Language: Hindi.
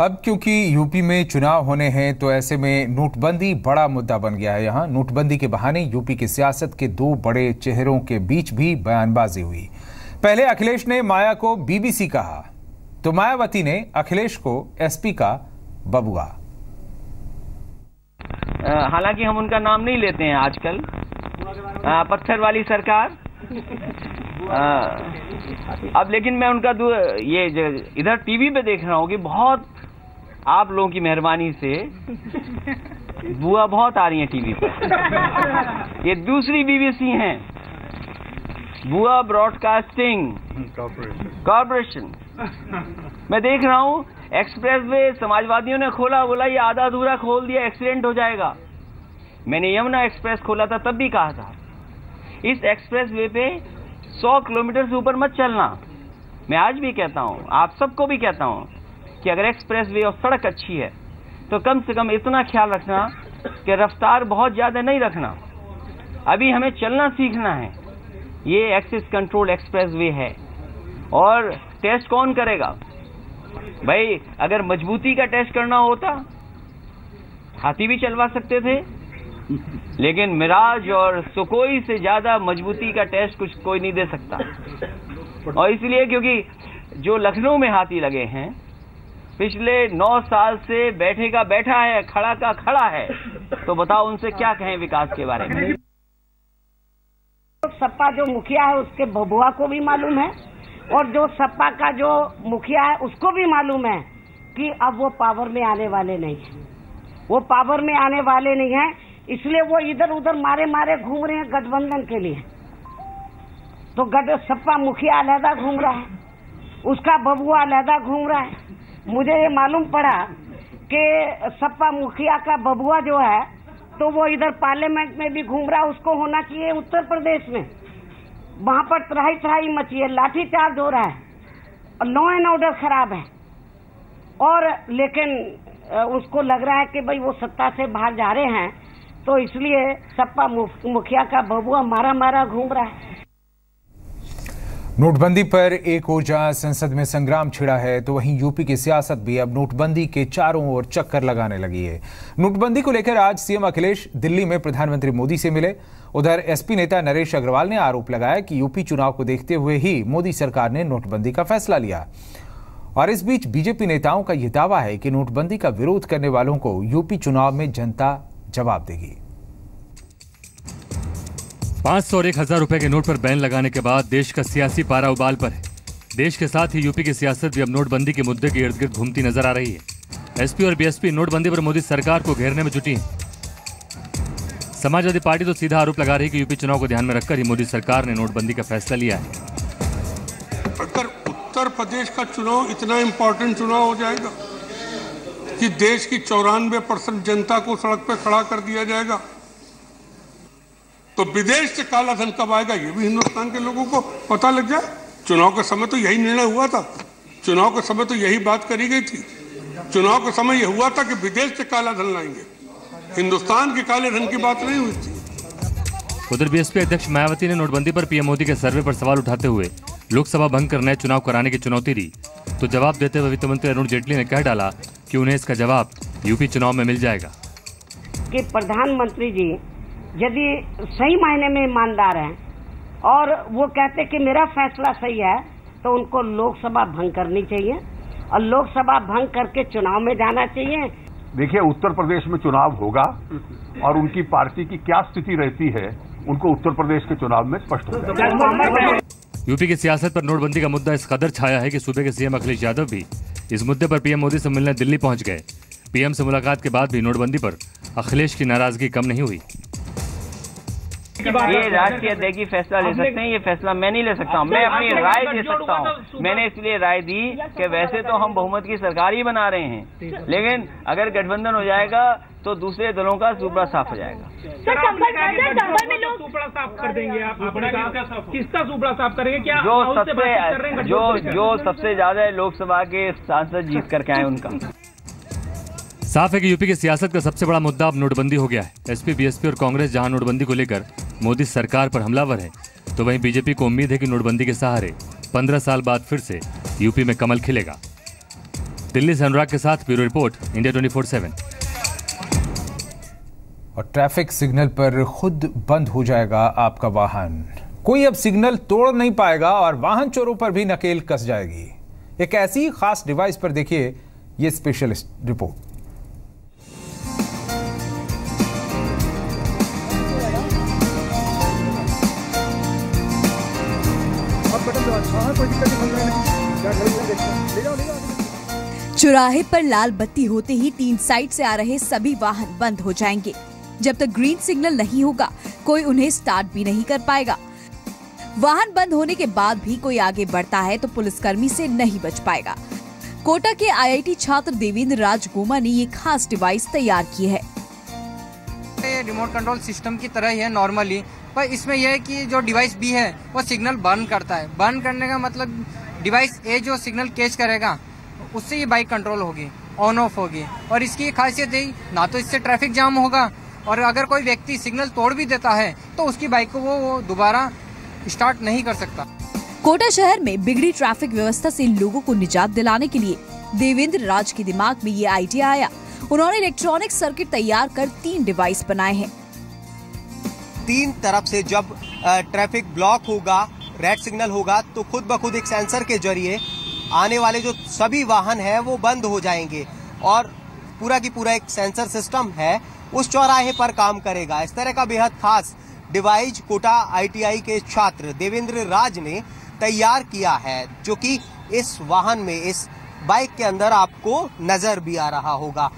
अब क्योंकि यूपी में चुनाव होने हैं तो ऐसे में नोटबंदी बड़ा मुद्दा बन गया है यहाँ। नोटबंदी के बहाने यूपी की सियासत के दो बड़े चेहरों के बीच भी बयानबाजी हुई। पहले अखिलेश ने माया को बीबीसी कहा तो मायावती ने अखिलेश को एसपी का बबुआ। हालाँकि हम उनका नाम नहीं लेते हैं आजकल। पत्थर वाली सरकार। आ, अब लेकिन मैं उनका ये इधर टीवी पे देख रहा हूँ कि बहुत आप लोगों की मेहरबानी से बुआ बहुत आ रही हैं टीवी पर। ये दूसरी बीबीसी हैं। बुआ ब्रॉडकास्टिंग कॉरपोरेशन। मैं देख रहा हूँ एक्सप्रेस वे समाजवादियों ने खोला बोला ये आधा अधूरा खोल दिया एक्सीडेंट हो जाएगा। मैंने यमुना एक्सप्रेस खोला था तब भी कहा था। इस एक्सप्रेस वे पे 100 किलोमीटर से ऊपर मत चलना। मैं आज भी कहता हूँ आप सबको भी कहता हूँ कि अगर एक्सप्रेस वे और सड़क अच्छी है तो कम से कम इतना ख्याल रखना कि रफ्तार बहुत ज़्यादा नहीं रखना। अभी हमें चलना सीखना है। ये एक्सिस कंट्रोल एक्सप्रेस वे है। और टेस्ट कौन करेगा? भाई, अगर मजबूती का टेस्ट करना होता, हाथी भी चलवा सकते थे। लेकिन मिराज और सुकोई से ज़्यादा मजबूती का टेस्ट कुछ कोई नहीं दे सकता। और इसलिए क्योंकि जो लखनऊ में हाथी लगे हैं पिछले नौ साल से बैठे का बैठा है, खड़ा का खड़ा है। तो बताओ उनसे क्या कहें विकास के बारे में? सपा जो मुखिया है, उसके बबुआ को भी मालूम है और जो सपा का जो मुखिया है, उसको भी मालूम है कि अब वो पावर में आने वाले नहीं है। वो पावर में आने वाले नहीं है, इसलिए वो इधर उधर मारे मारे घूम रहे हैं गठबंधन के लिए। तो गठ, सपा मुखिया अलहदा घूम रहा है, उसका बबुआ अलहदा घूम रहा है। मुझे ये मालूम पड़ा कि सपा मुखिया का बबुआ जो है तो वो इधर पार्लियामेंट में भी घूम रहा, उसको होना चाहिए उत्तर प्रदेश में। वहाँ पर तराही तराही मची है, लाठीचार्ज हो रहा है लॉ एंड ऑर्डर खराब है। और लेकिन उसको लग रहा है कि भाई वो सत्ता से बाहर जा रहे हैं तो इसलिए सपा मुखिया का बबुआ मारा मारा घूम रहा है। नोटबंदी पर एक ओर जहाँ संसद में संग्राम छिड़ा है तो वहीं यूपी की सियासत भी अब नोटबंदी के चारों ओर चक्कर लगाने लगी है। नोटबंदी को लेकर आज सीएम अखिलेश दिल्ली में प्रधानमंत्री मोदी से मिले। उधर एसपी नेता नरेश अग्रवाल ने आरोप लगाया कि यूपी चुनाव को देखते हुए ही मोदी सरकार ने नोटबंदी का फैसला लिया। और इस बीच बीजेपी नेताओं का यह दावा है कि नोटबंदी का विरोध करने वालों को यूपी चुनाव में जनता जवाब देगी। पाँच और एक हज़ार रुपए के नोट पर बैन लगाने के बाद देश का सियासी पारा उबाल पर है। देश के साथ ही यूपी की सियासत भी अब नोटबंदी के मुद्दे के इर्द गिर्द घूमती नज़र आ रही है। एसपी और बीएसपी नोटबंदी पर मोदी सरकार को घेरने में जुटी है। समाजवादी पार्टी तो सीधा आरोप लगा रही कि यूपी चुनाव को ध्यान में रखकर ही मोदी सरकार ने नोटबंदी का फैसला लिया है। अगर उत्तर प्रदेश का चुनाव इतना इम्पोर्टेंट चुनाव हो जाएगा कि देश की चौरानवे परसेंट जनता को सड़क पर खड़ा कर दिया जाएगा तो विदेश से काला धन कब आएगा? ये भी हिंदुस्तान के लोगों को पता लग जाए। चुनाव के समय तो यही निर्णय हुआ था। चुनाव के समय तो यही बात करी गई थी। चुनाव के समय यह हुआ था कि विदेश से काला धन लाएँगे। हिंदुस्तान के काले धन की बात नहीं हुई थी। उधर बीएसपी अध्यक्ष मायावती ने नोटबंदी पर पीएम मोदी के सर्वे पर सवाल उठाते हुए लोकसभा भंग कर नए चुनाव कराने की चुनौती दी। तो जवाब देते हुए वित्त मंत्री अरुण जेटली ने कह डाला कि उन्हें इसका जवाब यूपी चुनाव में मिल जाएगा। कि प्रधानमंत्री जी यदि सही मायने में ईमानदार हैं और वो कहते कि मेरा फैसला सही है तो उनको लोकसभा भंग करनी चाहिए और लोकसभा भंग करके चुनाव में जाना चाहिए। देखिए उत्तर प्रदेश में चुनाव होगा और उनकी पार्टी की क्या स्थिति रहती है उनको उत्तर प्रदेश के चुनाव में स्पष्ट हो जाएगा। यूपी की सियासत पर नोटबंदी का मुद्दा इस कदर छाया है कि सूबे के सीएम अखिलेश यादव भी इस मुद्दे पर पीएम मोदी से मिलने दिल्ली पहुँच गए। पीएम से मुलाकात के बाद भी नोटबंदी पर अखिलेश की नाराज़गी कम नहीं हुई। ये राष्ट्रीय अध्यक्ष ही फैसला ले सकते हैं ये फैसला मैं नहीं ले सकता हूँ। मैं अपनी राय दे सकता हूँ। मैंने इसलिए राय दी कि वैसे तो हम बहुमत की सरकार ही बना रहे हैं। लेकिन अगर गठबंधन हो जाएगा तो दूसरे दलों का सुपड़ा साफ़ हो जाएगा। सुपड़ा साफ़ कर देंगे आप। किसका सुपड़ा साफ़ करेंगे? क्या जो सबसे जो जो सबसे ज़्यादा लोकसभा के सांसद जीत करके आए उनका। साफ़ है कि यूपी की सियासत का सबसे बड़ा मुद्दा अब नोटबंदी हो गया है। एसपी बीएसपी और कांग्रेस जहाँ नोटबंदी को लेकर मोदी सरकार पर हमलावर है तो वहीं बीजेपी को उम्मीद है कि नोटबंदी के सहारे पंद्रह साल बाद फिर से यूपी में कमल खिलेगा। दिल्ली से अनुराग के साथ bureau report, India twenty four seven. और ट्रैफ़िक सिग्नल पर खुद बंद हो जाएगा आपका वाहन। कोई अब सिग्नल तोड़ नहीं पाएगा और वाहन चोरों पर भी नकेल कस जाएगी। एक ऐसी खास डिवाइस पर देखिए ये स्पेशलिस्ट रिपोर्ट। चौराहे पर लाल बत्ती होते ही तीन साइड से आ रहे सभी वाहन बंद हो जाएँगे। जब तक ग्रीन सिग्नल नहीं होगा, कोई उन्हें स्टार्ट भी नहीं कर पाएगा। वाहन बंद होने के बाद भी कोई आगे बढ़ता है तो पुलिसकर्मी से नहीं बच पाएगा। कोटा के आईआईटी छात्र देवेंद्र राज गोमा ने ये खास डिवाइस तैयार की है। ये रिमोट कंट्रोल सिस्टम की तरह ही है नॉर्मली पर इसमें यह है कि जो डिवाइस भी है, वो सिग्नल बर्न करता है। बर्न करने का मतलब डिवाइस ए जो सिग्नल कैच करेगा उससे ये बाइक कंट्रोल होगी ऑन ऑफ़ होगी। और इसकी खासियत यही ना तो इससे ट्रैफ़िक जाम होगा और अगर कोई व्यक्ति सिग्नल तोड़ भी देता है तो उसकी बाइक को वो, वो दोबारा स्टार्ट नहीं कर सकता। कोटा शहर में बिगड़ी ट्रैफ़िक व्यवस्था से लोगों को निजात दिलाने के लिए देवेंद्र राज के दिमाग में ये आइडिया आया। उन्होंने इलेक्ट्रॉनिक सर्किट तैयार कर तीन डिवाइस बनाए हैं। तीन तरफ़ से जब ट्रैफ़िक ब्लॉक होगा रेड सिग्नल होगा तो खुद ब खुद एक सेंसर के ज़रिए आने वाले जो सभी वाहन है, वो बंद हो जाएँगे। और पूरा की पूरा एक सेंसर सिस्टम है, उस चौराहे पर काम करेगा। इस तरह का बेहद खास डिवाइस कोटा आईटीआई के छात्र देवेंद्र राज ने तैयार किया है, जो कि इस वाहन में, इस बाइक के अंदर आपको नज़र भी आ रहा होगा।